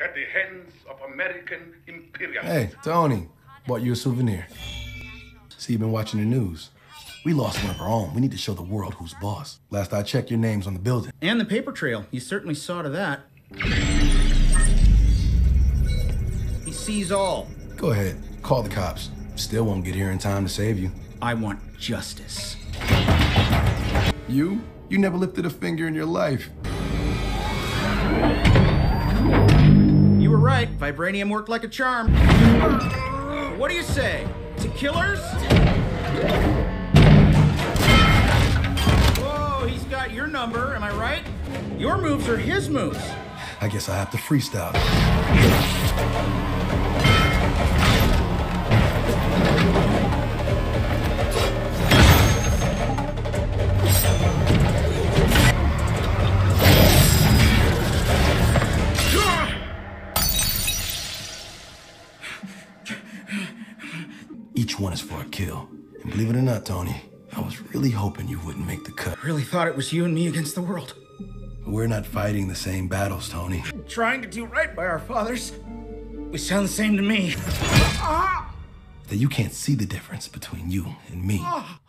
at the hands of American imperialists. Hey, Tony. Bought you a souvenir. See, you've been watching the news. We lost one of our own. We need to show the world who's boss. Last I checked, your name's on the building. And the paper trail. You certainly saw to that. He sees all. Go ahead. Call the cops. Still won't get here in time to save you. I want justice. You? You never lifted a finger in your life. Right. Vibranium worked like a charm. What do you say? To killers? Whoa, he's got your number, am I right? Your moves are his moves. I guess I have to freestyle. Each one is for a kill. And believe it or not, Tony, I was really hoping you wouldn't make the cut. I Really thought it was you and me against the world. But We're not fighting the same battles, Tony. We're Trying to do right by our fathers. We sound the same to me. That you can't see the difference between you and me. Ah.